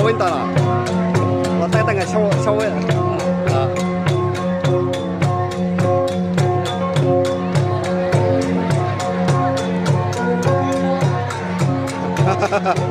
Bueno, 再等 tarta me ha ha ha.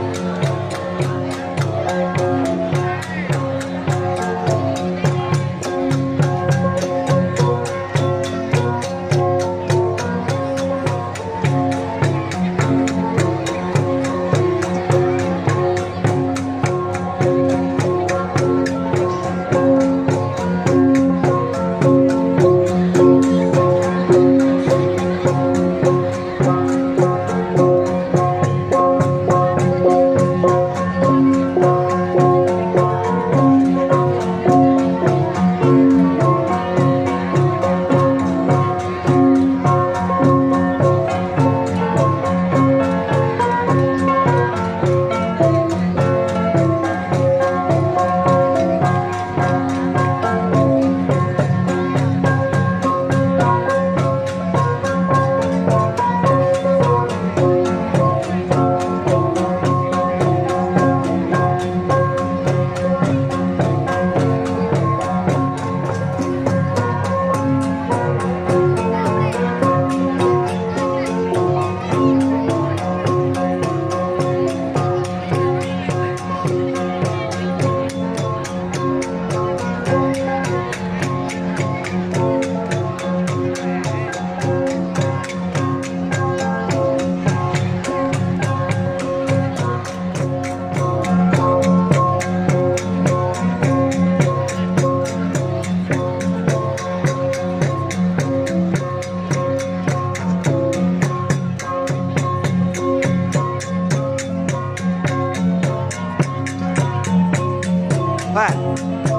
Bye.